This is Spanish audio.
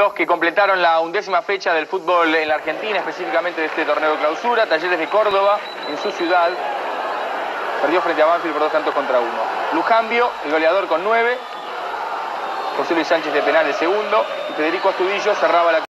Los que completaron la undécima fecha del fútbol en la Argentina, específicamente de este torneo de clausura, Talleres de Córdoba, en su ciudad, perdió frente a Banfield por dos tantos contra uno. Lujambio, el goleador con nueve, José Luis Sánchez de penal el segundo, y Federico Astudillo cerraba la